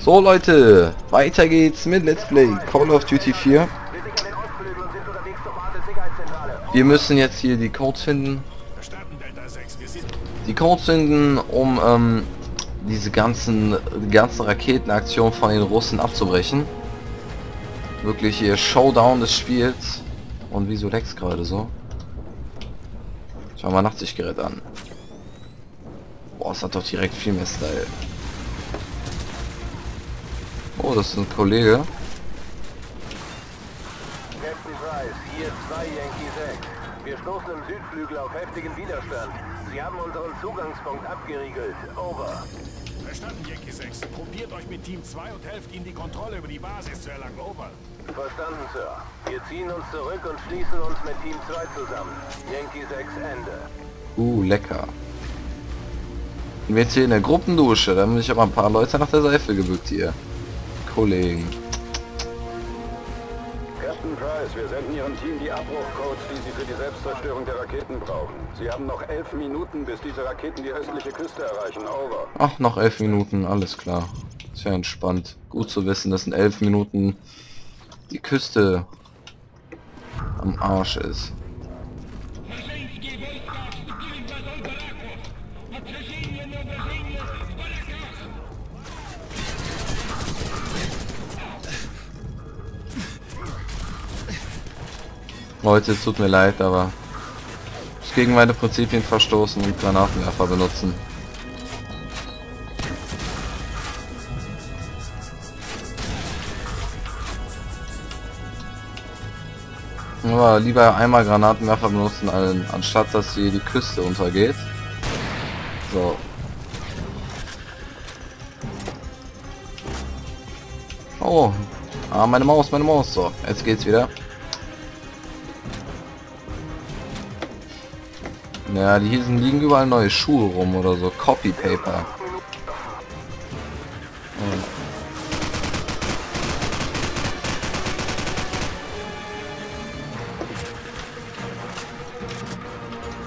So Leute, weiter geht's mit Let's Play Call of Duty 4. Wir müssen jetzt hier die Codes finden. Die Codes finden, um ähm, diese ganzen, ganzen Raketenaktionen von den Russen abzubrechen. Wirklich hier Showdown des Spiels. Und wieso Lex gerade so? Schau mal Nachtsichtgerät an. Boah, es hat doch direkt viel mehr Style. Oh, das ist ein Kollege. Captain Price, hier 2 Yankee 6. Wir stoßen im Südflügel auf heftigen Widerstand. Sie haben unseren Zugangspunkt abgeriegelt. Over. Verstanden, Yankee 6. Probiert euch mit Team 2 und helft ihnen die Kontrolle über die Basis zu erlangen. Over. Verstanden, Sir. Wir ziehen uns zurück und schließen uns mit Team 2 zusammen. Yankee 6 Ende. Uh, lecker. Und jetzt hier in der Gruppendusche, da haben sich aber ein paar Leute nach der Seife gebückt hier. Kollegen. Captain Price, wir senden Ihrem Team die Abbruchcodes, die Sie für die Selbstzerstörung der Raketen brauchen. Sie haben noch elf Minuten, bis diese Raketen die östliche Küste erreichen. Over. Ach, noch elf Minuten, alles klar. Ist ja entspannt. Gut zu wissen, dass in elf Minuten die Küste am Arsch ist. Leute, tut mir leid, aber ich gegen meine Prinzipien verstoßen und Granatenwerfer benutzen. Aber lieber einmal Granatenwerfer benutzen, an- anstatt dass hier die Küste untergeht. So. Oh. Ah, meine Maus, meine Maus. So, jetzt geht's wieder. Ja, die hier liegen überall neue Schuhe rum oder so. Copy Paper.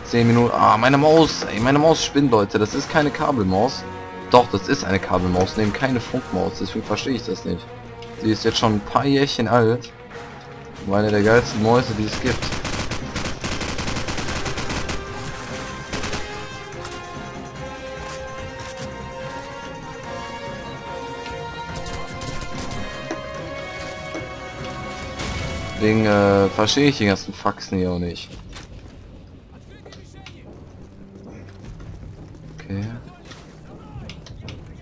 Zehn Minuten. Ah, meine Maus. Ey, meine Maus spinnt, Leute. Das ist keine Kabelmaus. Doch, das ist eine Kabelmaus, neben keine Funkmaus. Deswegen verstehe ich das nicht. Sie ist jetzt schon ein paar Jährchen alt. Und eine der geilsten Mäuse, die es gibt. Deswegen äh, verstehe ich die ganzen Faxen hier auch nicht. Okay.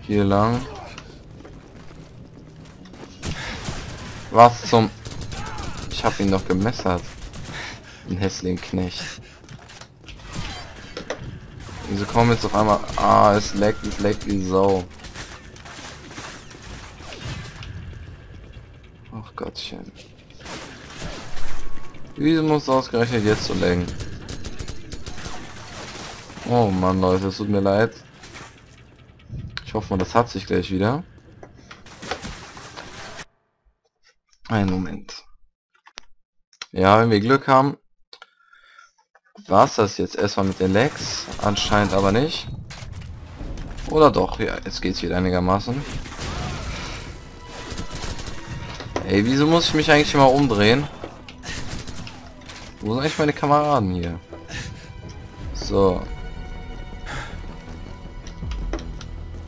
Hier lang. Was zum... Ich habe ihn doch gemessert. Ein hässlichen Knecht. Wieso kommen jetzt auf einmal... Ah, es leckt, es leckt wie Sau. Ach Gottchen. Wieso muss ausgerechnet jetzt so lenken? Oh Mann, Leute, es tut mir leid. Ich hoffe mal, das hat sich gleich wieder. Einen Moment. Ja, wenn wir Glück haben, war es das jetzt erstmal mit den Legs. Anscheinend aber nicht. Oder doch, ja, jetzt geht's wieder einigermaßen. Ey, wieso muss ich mich eigentlich immer umdrehen? Wo sind eigentlich meine Kameraden hier? So.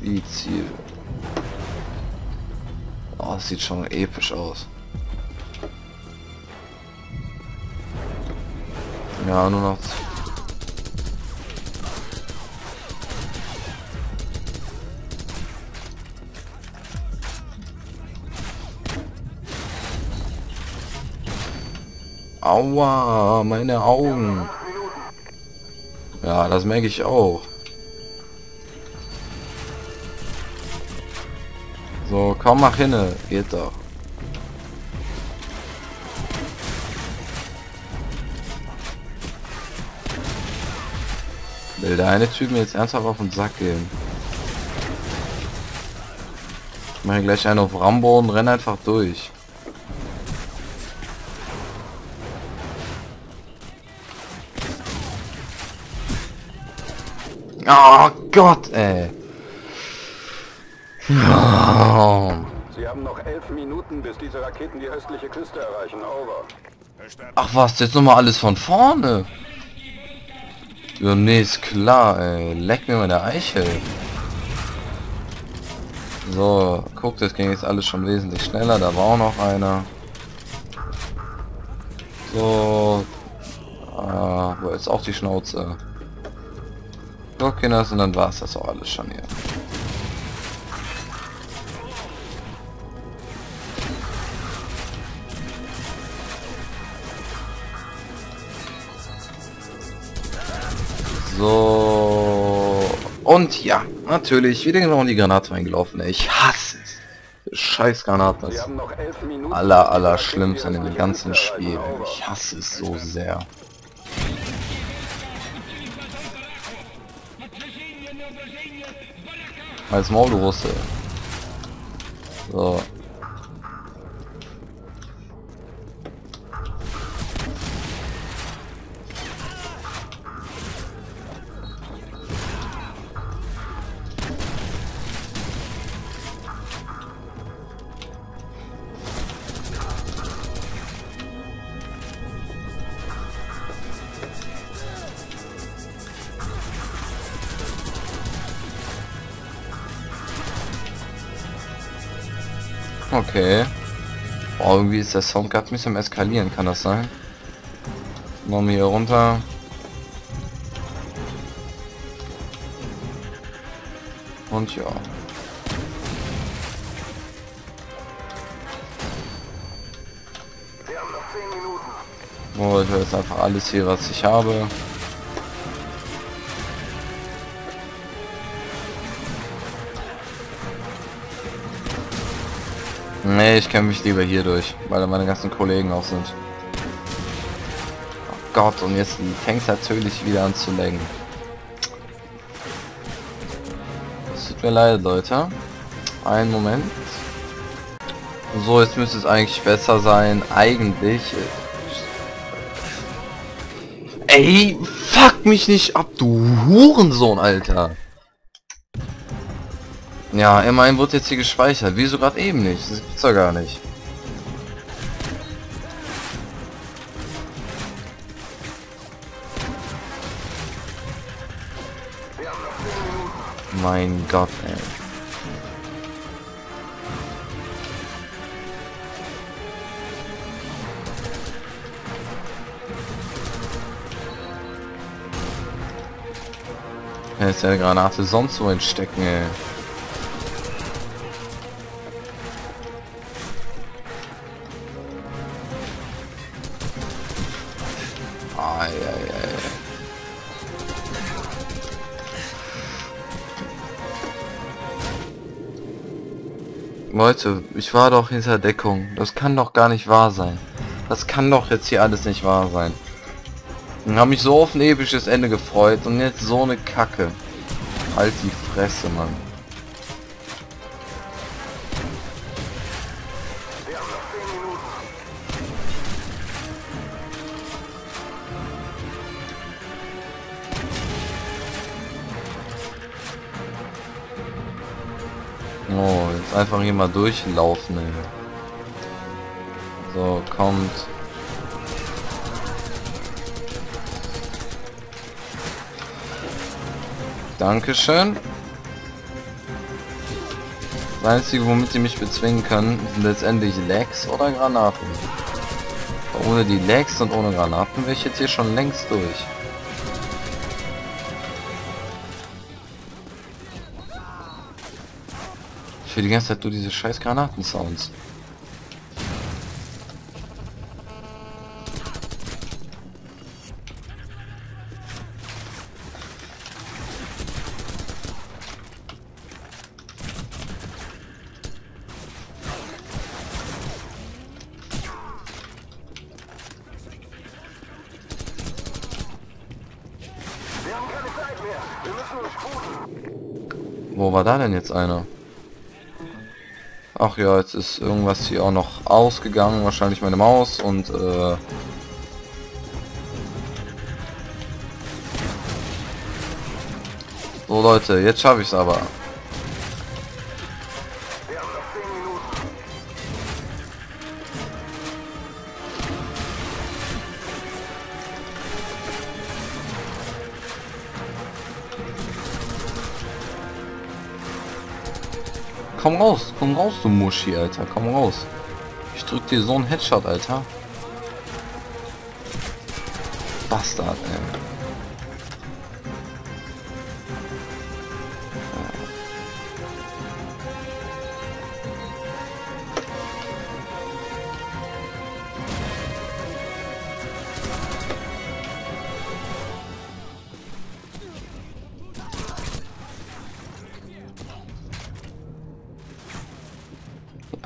Wie Ziel. Oh, das sieht schon episch aus. Ja, nur noch... Aua, meine Augen. Ja, das merke ich auch. So, komm mach hinne, geht doch. Will der eine Typ mir jetzt ernsthaft auf den Sack gehen? Ich mache gleich einen auf Rambo und renn einfach durch. Oh Gott, ey. Oh. Sie haben noch elf Minuten, bis diese Raketen die östliche Küste erreichen. Over. Ach was, jetzt nochmal alles von vorne. Ja, nee, ist klar, ey. Leck mir mal der Eichel. So, guck, das ging jetzt alles schon wesentlich schneller. Da war auch noch einer. So. Ah, wo ist auch die Schnauze? So, Kinders, und dann war es das auch alles schon hier. So. Und ja, natürlich, wieder genau in die Granate reingelaufen. ey. Ich hasse es. Scheiß Granaten. Das aller, aller schlimmste in dem ganzen Spiel. Ich hasse es so sehr. Als Maul, du Russe. So. Okay. Boah, irgendwie ist der Sound gerade ein bisschen eskalieren, kann das sein? Machen wir hier runter. Und ja. Wir haben noch 10 Minuten. Oh, ich höre jetzt einfach alles hier, was ich habe. Nee, ich kämpfe mich lieber hier durch, weil da meine ganzen Kollegen auch sind. Oh Gott, und jetzt fängt natürlich wieder an zu lenken. Es tut mir leid, Leute. Einen Moment. So, jetzt müsste es eigentlich besser sein. Eigentlich. Ey, fuck mich nicht ab, du Hurensohn, Alter. Ja, immerhin wird jetzt hier gespeichert. Wieso gerade eben nicht? Das gibt's doch gar nicht. Wir haben noch 10 Minuten. Mein Gott, ey. Kann jetzt eine Granate sonst wo entstecken, ey. Leute, ich war doch hinter Deckung. Das kann doch gar nicht wahr sein. Das kann doch jetzt hier alles nicht wahr sein. Ich habe mich so auf ein episches Ende gefreut und jetzt so eine Kacke. Halt die Fresse, Mann. Oh, jetzt einfach hier mal durchlaufen, ey. So, kommt. Dankeschön. Das Einzige, womit sie mich bezwingen können, sind letztendlich Lags oder Granaten. Ohne die Lags und ohne Granaten wäre ich jetzt hier schon längst durch. Ich will die ganze Zeit nur diese scheiß Granaten-Sounds. Wo war da denn jetzt einer? Ach ja, jetzt ist irgendwas hier auch noch ausgegangen, wahrscheinlich meine Maus und äh So Leute, jetzt schaffe ich es aber. Komm raus, komm raus, du Muschi, Alter, komm raus. Ich drück dir so einen Headshot, Alter. Bastard, ey.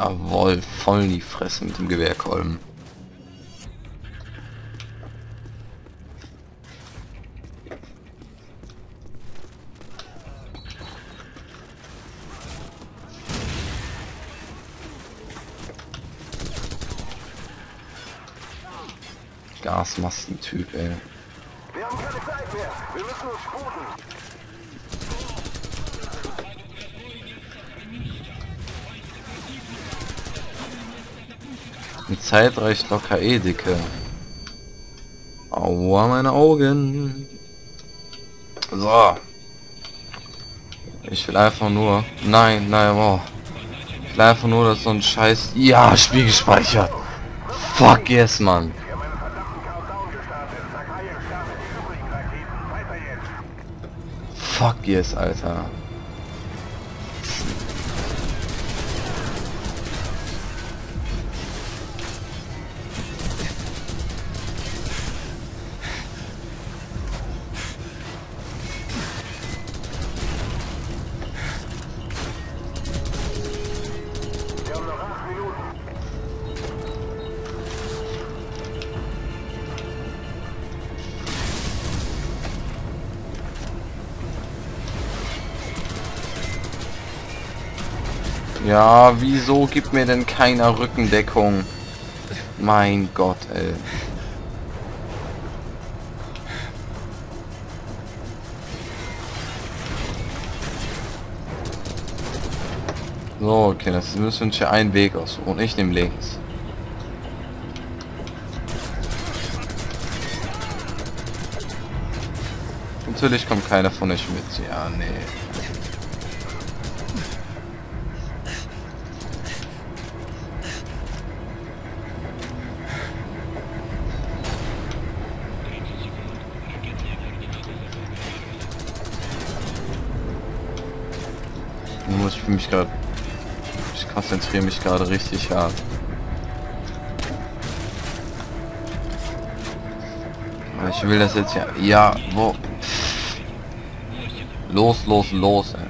Jawohl, voll in die Fresse mit dem Gewehrkolben. Gasmaskentyp, ey. Wir haben keine Zeit mehr. Wir müssen uns sputen. Die Zeit reicht locker eh, Dicke. Aua, meine Augen. So. Ich will einfach nur... Nein, nein, oh. Ich will einfach nur, dass so ein Scheiß... Ja, Spiel gespeichert. Fuck yes, Mann. Wir haben einen Ja, wieso gibt mir denn keiner Rückendeckung? Mein Gott, ey. So, okay, das müssen wir uns hier einen Weg aussuchen. Ich nehme links. Natürlich kommt keiner von euch mit. Ja, nee. Mich gerade. Ich konzentriere mich gerade richtig hart. Aber Ich will das jetzt ja. Ja, wo? Los, los, los, ey.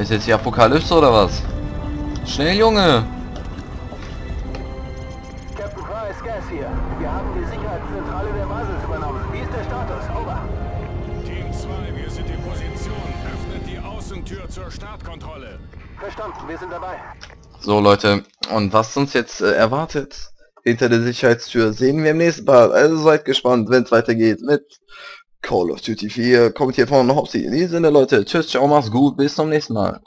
Ist jetzt die Apokalypse oder was? Schnell, Junge! Captain Price, Gas hier. Wir haben die Sicherheitszentrale der Basis übernommen. Wie ist der Status? Over. Team 2, wir sind in Position. Öffnet die Außentür zur Startkontrolle. Verstanden, wir sind dabei. So Leute, und was uns jetzt äh, erwartet hinter der Sicherheitstür, sehen wir im nächsten Part. Also seid gespannt, wenn es weitergeht mit Call of Duty 4. Kommentiert von Hopsi. In diesem Sinne Leute, tschüss, ciao, mach's gut, bis zum nächsten Mal.